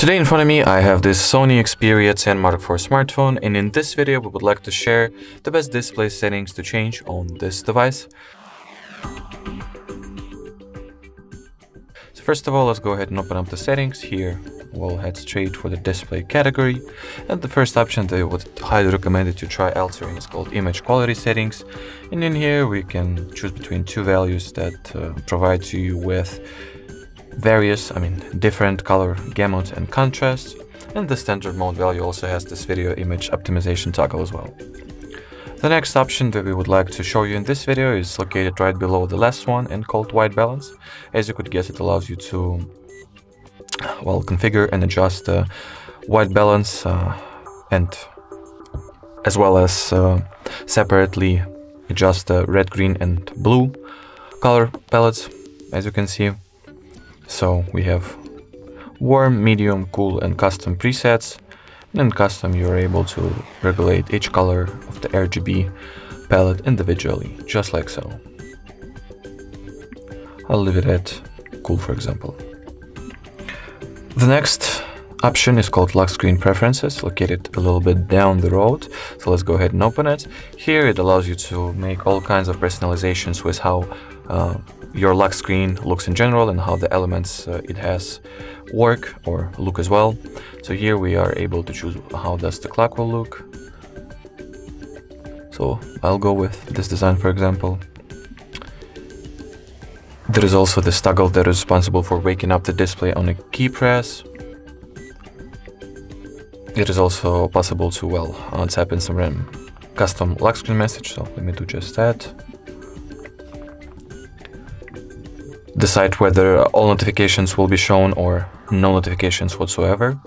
Today in front of me I have this Sony Xperia 10 Mark IV smartphone and in this video we would like to share the best display settings to change on this device. So first of all let's go ahead and open up the settings here. We'll head straight for the display category. And the first option that I would highly recommend it to try altering. Is called image quality settings. And in here we can choose between two values that uh, provide you with various, I mean, different color gamut and contrast. And the standard mode value also has this video image optimization toggle as well. The next option that we would like to show you in this video is located right below the last one and called white balance. As you could guess, it allows you to, well, configure and adjust the white balance uh, and as well as uh, separately adjust the red, green and blue color palettes, as you can see. So we have warm, medium, cool and custom presets. And in custom you're able to regulate each color of the RGB palette individually, just like so. I'll leave it at cool for example. The next option is called lock screen preferences, located a little bit down the road. So let's go ahead and open it. Here it allows you to make all kinds of personalizations with how uh, your lock screen looks in general and how the elements uh, it has work or look as well. So here we are able to choose how does the clock will look. So I'll go with this design for example. There is also this toggle that is responsible for waking up the display on a key press. It is also possible to, well, uh, tap in some random custom lock screen message, so let me do just that. Decide whether all notifications will be shown or no notifications whatsoever.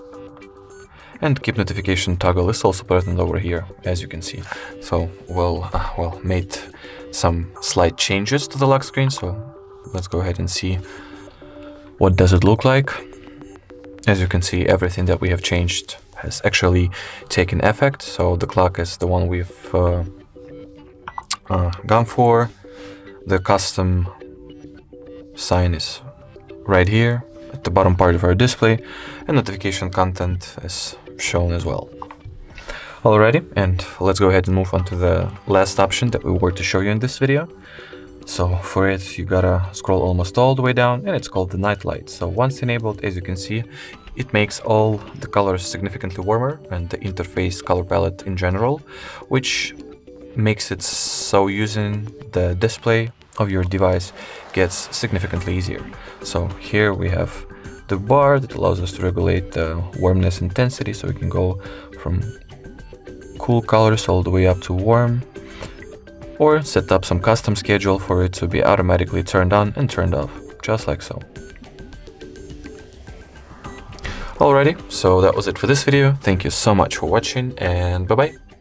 And keep notification toggle is also present over here, as you can see. So we'll, uh, well, made some slight changes to the lock screen, so let's go ahead and see what does it look like. As you can see, everything that we have changed has actually taken effect. So the clock is the one we've uh, uh, gone for. The custom sign is right here at the bottom part of our display and notification content is shown as well. Alrighty, and let's go ahead and move on to the last option that we were to show you in this video. So for it, you gotta scroll almost all the way down and it's called the night light. So once enabled, as you can see, it makes all the colors significantly warmer and the interface color palette in general, which makes it so using the display of your device gets significantly easier. So here we have the bar that allows us to regulate the warmness intensity so we can go from cool colors all the way up to warm or set up some custom schedule for it to be automatically turned on and turned off, just like so. Alrighty, so that was it for this video. Thank you so much for watching and bye bye.